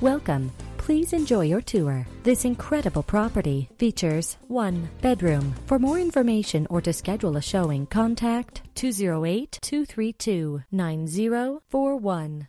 Welcome. Please enjoy your tour. This incredible property features one bedroom. For more information or to schedule a showing, contact 208 232 9041.